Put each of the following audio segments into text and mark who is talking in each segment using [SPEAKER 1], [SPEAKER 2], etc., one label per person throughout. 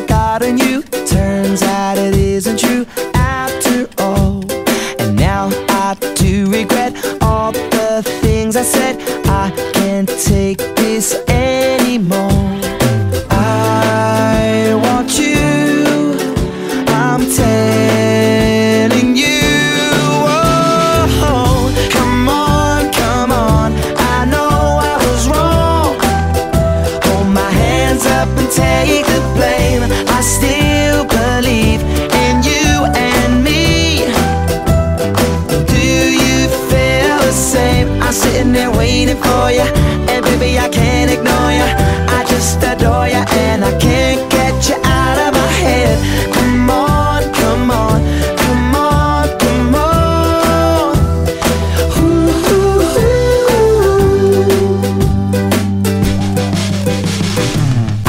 [SPEAKER 1] forgotten you. Turns out it isn't true after all. And now I do regret all the things I said. I can't take this anymore. I want you. I'm telling you. Oh, Come on, come on. I know I was wrong. Hold my hands up and take waiting for you, and baby I can't ignore you. I just adore you, and I can't get you out of my head. Come on, come on, come on, come on. Ooh, ooh, ooh.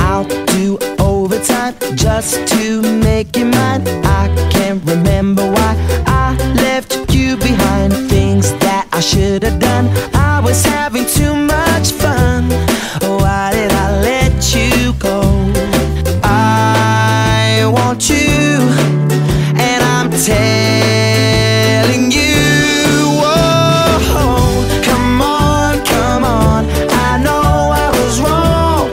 [SPEAKER 1] I'll do overtime just to telling you. Oh, come on, come on. I know I was wrong.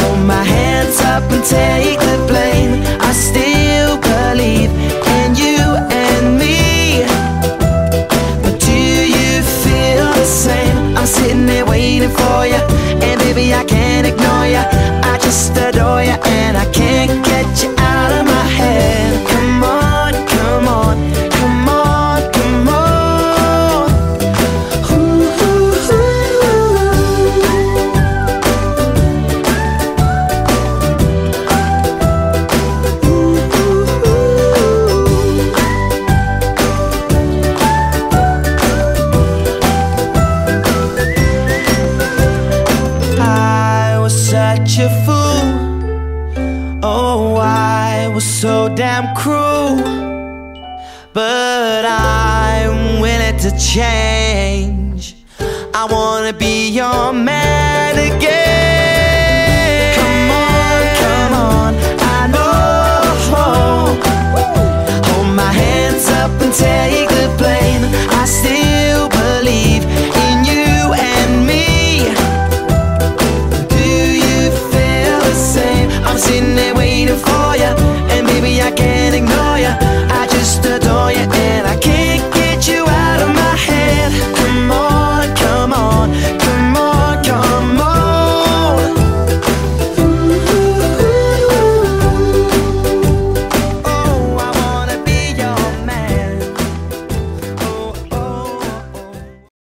[SPEAKER 1] Hold my hands up and take the blame. I still believe in you and me. But do you feel the same? I'm sitting there waiting for you. And baby, I can't ignore you. I just adore you. And I can't fool. Oh, I was so damn cruel. But I'm willing to change. I wanna be